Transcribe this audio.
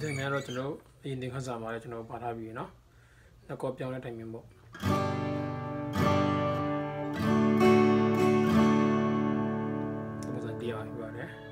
ဒီငန်းတော့ကျွန်တော်အရင်သင်ခန်းစာမှာလည်းကျွန်တော်ပါထားပြီးနော်နောက်ကောပြောင်းတဲ့တိုင်မျိုးပေါ့ဒီမှာစတရားပြပါတယ်